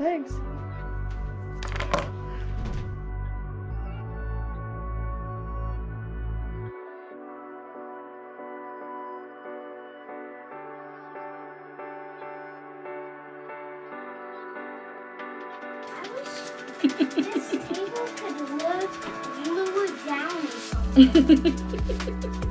Thanks. I wish this table could work lower down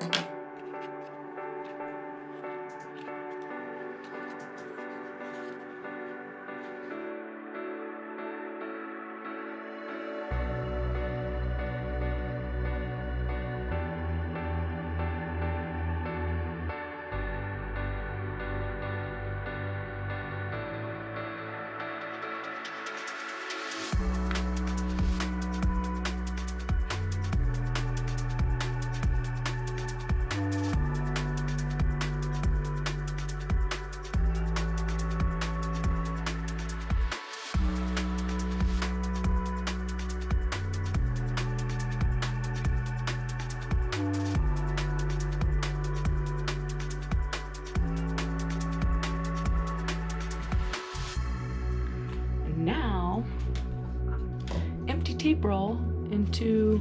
or tape roll into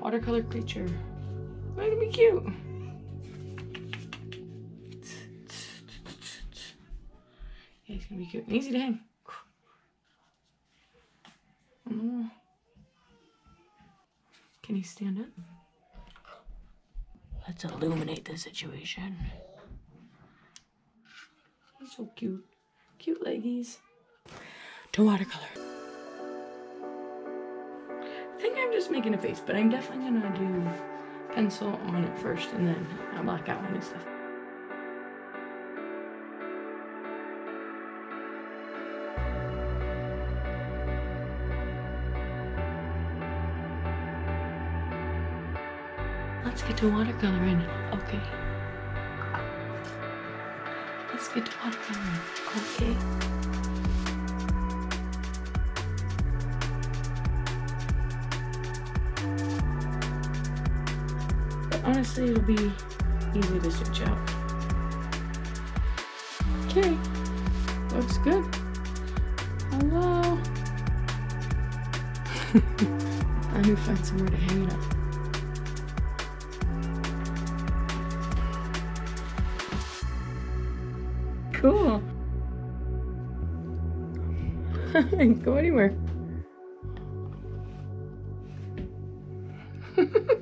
watercolor creature. That to be cute. Yeah, he's gonna be cute and easy to hang. Can he stand up? Let's illuminate the situation. He's so cute. Cute leggies. To watercolor. I think I'm just making a face, but I'm definitely gonna do pencil on it first and then I'll black outline and stuff. Let's get to watercoloring. Okay. Let's get to watercoloring. Honestly, it'll be easy to switch out. Okay. Looks good. Hello. I need to find somewhere to hang it up. Cool. I didn't Go anywhere.